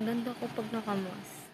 Ganda ko pag nakamas.